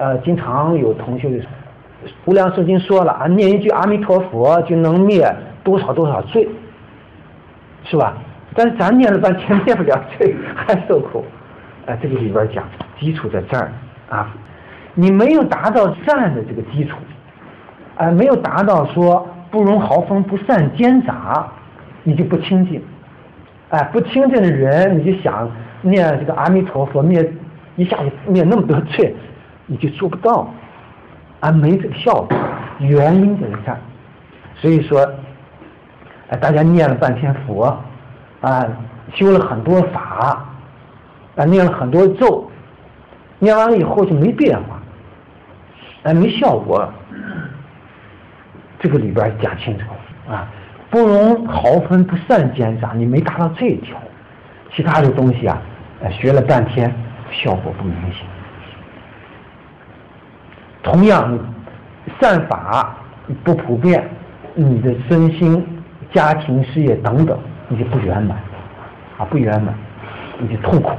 呃，经常有同学就无量寿经说了啊，念一句阿弥陀佛就能灭多少多少罪，是吧？但是咱念了半天灭不了罪，还受苦。啊，这个里边讲基础在这儿啊，你没有达到善的这个基础，啊，没有达到说不容毫风不善奸杂，你就不清净。哎，不清净的人，你就想念这个阿弥陀佛灭一下子灭那么多罪，你就做不到，啊，没这个效果。原因在这儿，所以说，哎，大家念了半天佛，啊，修了很多法，啊，念了很多咒，念完了以后就没变化，哎，没效果。这个里边讲清楚啊。不容毫分不善奸杂，你没达到这一条，其他的东西啊，学了半天效果不明显。同样，善法不普遍，你的身心、家庭、事业等等，你就不圆满，啊，不圆满，你就痛苦，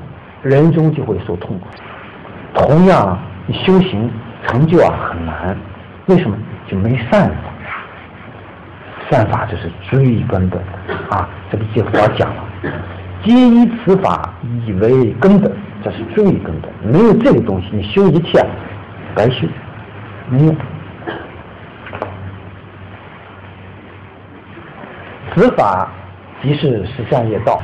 人终就会受痛苦。同样，你修行成就啊很难，为什么？就没善法。善法就是最根本的啊！这个解佛讲了，皆依此法以为根本，这是最根本。没有这个东西，你修一切白修，没有。此法即是十善业道。